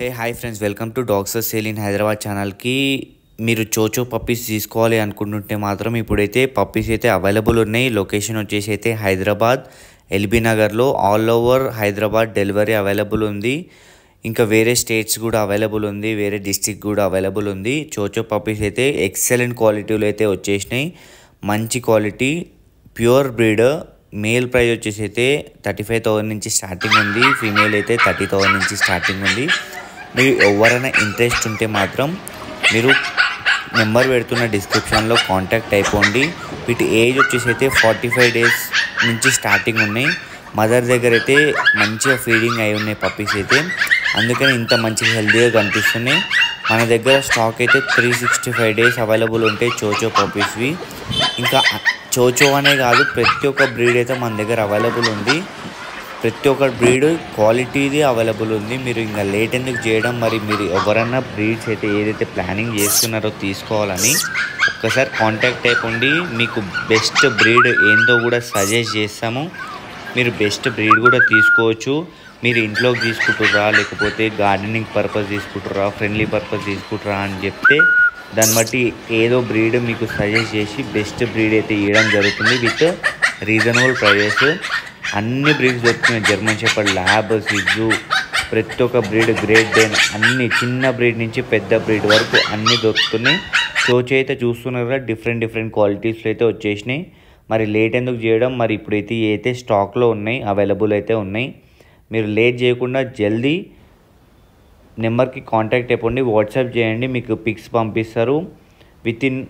Hey hi friends welcome to డాక్సర్ sale in Hyderabad ఛానల్కి మీరు చోచో puppies తీసుకోవాలి అనుకుంటుంటే మాత్రం ఇప్పుడైతే పప్పీస్ అయితే అవైలబుల్ ఉన్నాయి. లొకేషన్ వచ్చేసి అయితే హైదరాబాద్ ఎల్బీ నగర్లో all over Hyderabad delivery available ఉంది. ఇంకా వేరే స్టేట్స్ కూడా అవైలబుల్ ఉంది వేరే డిస్టిక్ కూడా అవైలబుల్ ఉంది. చోచో పప్పీస్ అయితే ఎక్సలెంట్ క్వాలిటీలో అయితే వచ్చేసినాయి. మంచి quality pure breed male price వచ్చేసి అయితే థర్టీ ఫైవ్ థౌసండ్ నుంచి స్టార్టింగ్ ఉంది. ఫీమేల్ అయితే థర్టీ థౌసండ్ నుంచి స్టార్టింగ్ ఉంది. మీరు ఎవరైనా ఇంట్రెస్ట్ ఉంటే మాత్రం మీరు నెంబర్ పెడుతున్న డిస్క్రిప్షన్లో కాంటాక్ట్ అయిపోండి. వీటి ఏజ్ వచ్చేసి అయితే ఫార్టీ ఫైవ్ డేస్ నుంచి స్టార్టింగ్ ఉన్నాయి. మదర్ దగ్గర అయితే మంచిగా ఫీడింగ్ అయి ఉన్నాయి పప్పీస్ అయితే. అందుకని ఇంత మంచిగా హెల్తీగా కనిపిస్తున్నాయి. మన దగ్గర స్టాక్ అయితే three sixty five days available ఉంటాయి చోచో పప్పీస్వి. ఇంకా చోచో అనే కాదు ప్రతి ఒక్క బ్రీడ్ అయితే మన దగ్గర అవైలబుల్ ఉంది. ప్రతి ఒక్క బ్రీడ్ క్వాలిటీది అవైలబుల్ ఉంది. మీరు ఇంకా లేట్ ఎందుకు చేయడం? మరి మీరు ఎవరన్నా బ్రీడ్స్ అయితే ఏదైతే ప్లానింగ్ చేస్తున్నారో తీసుకోవాలని ఒక్కసారి కాంటాక్ట్ అయిపోండి. మీకు బెస్ట్ బ్రీడ్ ఏందో కూడా సజెస్ట్ చేస్తాము. మీరు బెస్ట్ బ్రీడ్ కూడా తీసుకోవచ్చు. మీరు ఇంట్లోకి తీసుకుంటురా లేకపోతే గార్డెనింగ్ పర్పస్ తీసుకుంటురా ఫ్రెండ్లీ పర్పస్ తీసుకుంటురా అని చెప్తే దాన్ని బట్టి ఏదో బ్రీడ్ మీకు సజెస్ట్ చేసి బెస్ట్ బ్రీడ్ అయితే ఇవ్వడం జరుగుతుంది విత్ రీజనబుల్ ప్రైజెస్. అన్ని బ్రీడ్స్ దొరుకుతున్నాయి జర్మన్ షెపర్డ్ ల్యాబ్ సిజు ప్రతి ఒక్క బ్రీడ్ గ్రేట్ డెన్ అన్ని చిన్న బ్రీడ్ నుంచి పెద్ద బ్రీడ్ వరకు అన్నీ దొరుకుతున్నాయి. చోచి అయితే చూస్తున్నారు కదా డిఫరెంట్ డిఫరెంట్ క్వాలిటీస్లో అయితే వచ్చేసినాయి. మరి లేట్ ఎందుకు చేయడం? మరి ఇప్పుడైతే అయితే స్టాక్లో ఉన్నాయి అవైలబుల్ అయితే ఉన్నాయి మీరు లేట్ చేయకుండా జల్దీ నెంబర్కి కాంటాక్ట్ అయిపోండి. వాట్సాప్ చేయండి మీకు పిక్స్ పంపిస్తారు. విత్ ఇన్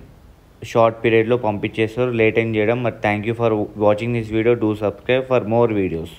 షార్ట్ పీరియడ్లో పంపించేస్తారు లేట్ ఏం చేయడం. మరి thank you for watching this video. Do subscribe for more videos.